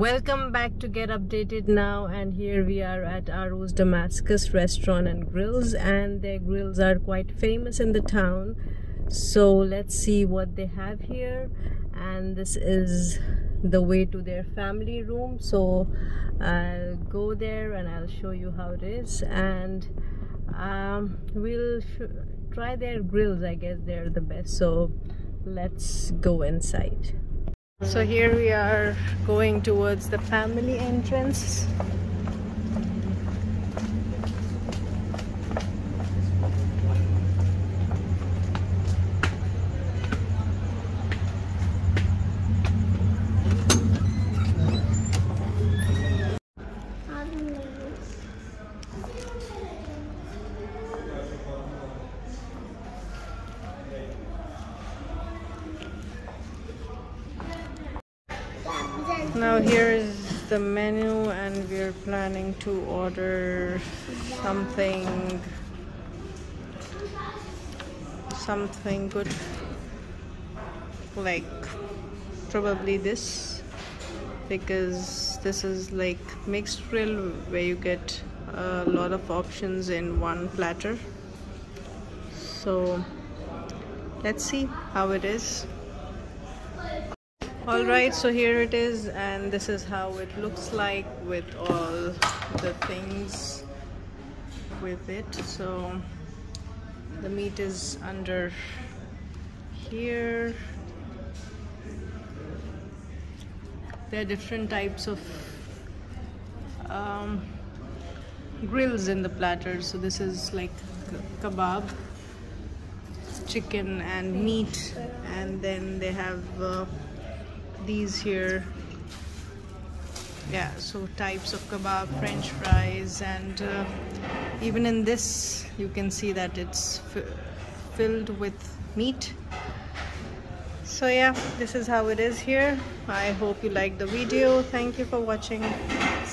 welcome back to get updated now and here we are at Arous Damascus restaurant and grills and their grills are quite famous in the town. So let's see what they have here and this is the way to their family room. So I'll go there and I'll show you how it is and um, we'll try their grills I guess they're the best. So let's go inside so here we are going towards the family entrance now here is the menu and we're planning to order something something good like probably this because this is like mixed grill where you get a lot of options in one platter. So let's see how it is all right so here it is and this is how it looks like with all the things with it. So the meat is under here. There are different types of um, grills in the platter. So this is like kebab chicken and meat and then they have uh, these here. Yeah so types of kebab french fries and uh, even in this you can see that it's filled with meat. So yeah this is how it is here. I hope you liked the video. Thank you for watching